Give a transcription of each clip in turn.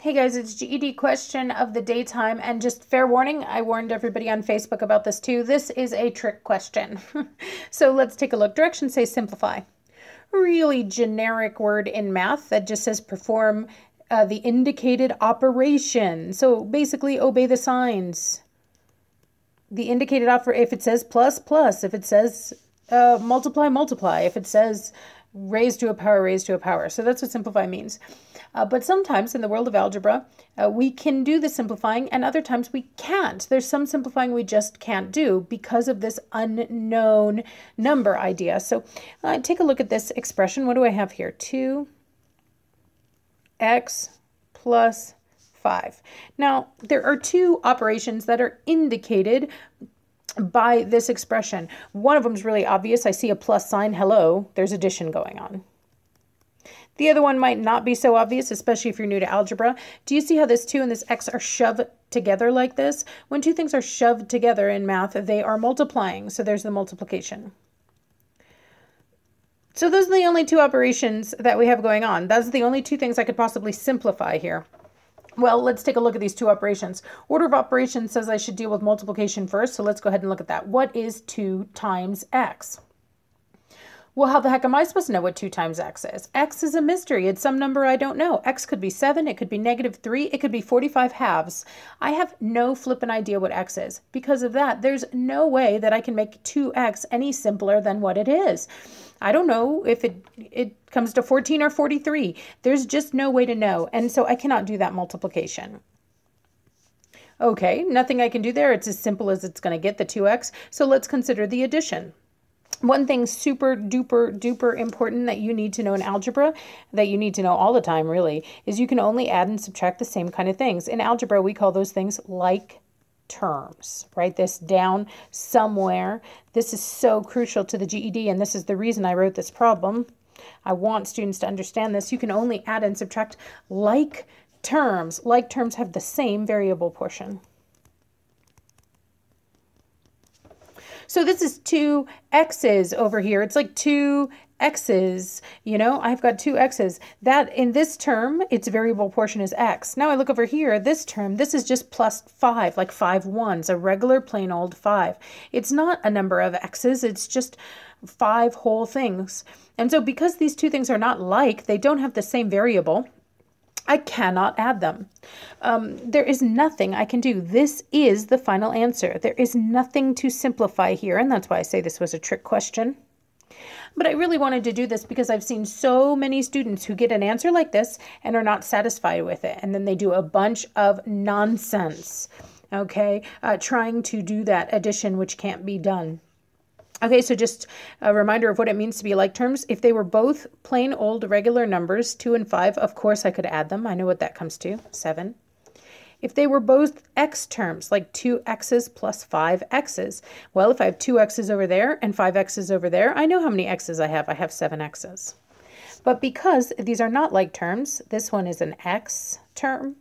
Hey guys, it's GED question of the daytime. And just fair warning, I warned everybody on Facebook about this too. This is a trick question. so let's take a look. Directions say simplify. Really generic word in math that just says perform uh, the indicated operation. So basically, obey the signs. The indicated offer, if it says plus, plus. If it says uh, multiply, multiply. If it says raised to a power, raised to a power. So that's what simplify means. Uh, but sometimes in the world of algebra, uh, we can do the simplifying and other times we can't. There's some simplifying we just can't do because of this unknown number idea. So uh, take a look at this expression. What do I have here? 2x plus 5. Now, there are two operations that are indicated by this expression. One of them is really obvious. I see a plus sign. Hello, there's addition going on. The other one might not be so obvious, especially if you're new to algebra. Do you see how this 2 and this x are shoved together like this? When two things are shoved together in math, they are multiplying. So there's the multiplication. So those are the only two operations that we have going on. Are the only two things I could possibly simplify here. Well, let's take a look at these two operations. Order of operations says I should deal with multiplication first, so let's go ahead and look at that. What is 2 times x? Well, how the heck am I supposed to know what 2 times x is? x is a mystery. It's some number I don't know. x could be 7, it could be negative 3, it could be 45 halves. I have no flippin' idea what x is. Because of that, there's no way that I can make 2x any simpler than what it is. I don't know if it it comes to 14 or 43. There's just no way to know. And so I cannot do that multiplication. Okay, nothing I can do there. It's as simple as it's going to get the 2x. So let's consider the addition one thing super duper duper important that you need to know in algebra that you need to know all the time really is you can only add and subtract the same kind of things. In algebra we call those things like terms write this down somewhere. This is so crucial to the GED and this is the reason I wrote this problem. I want students to understand this. You can only add and subtract like terms. Like terms have the same variable portion So this is two x's over here. It's like two x's, you know, I've got two x's. That in this term, its variable portion is x. Now I look over here, this term, this is just plus five, like five ones, a regular plain old five. It's not a number of x's, it's just five whole things. And so because these two things are not like, they don't have the same variable, I cannot add them. Um, there is nothing I can do. This is the final answer. There is nothing to simplify here, and that's why I say this was a trick question. But I really wanted to do this because I've seen so many students who get an answer like this and are not satisfied with it. And then they do a bunch of nonsense, okay, uh, trying to do that addition which can't be done. Okay, so just a reminder of what it means to be like terms. If they were both plain old regular numbers, 2 and 5, of course I could add them. I know what that comes to, 7. If they were both x terms, like 2x's plus 5x's, well, if I have 2x's over there and 5x's over there, I know how many x's I have. I have 7x's. But because these are not like terms, this one is an x term,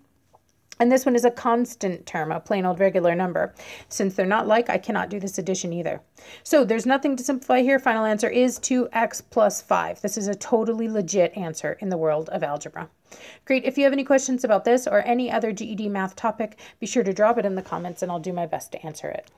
and this one is a constant term, a plain old regular number. Since they're not like, I cannot do this addition either. So there's nothing to simplify here. Final answer is 2x plus 5. This is a totally legit answer in the world of algebra. Great. If you have any questions about this or any other GED math topic, be sure to drop it in the comments and I'll do my best to answer it.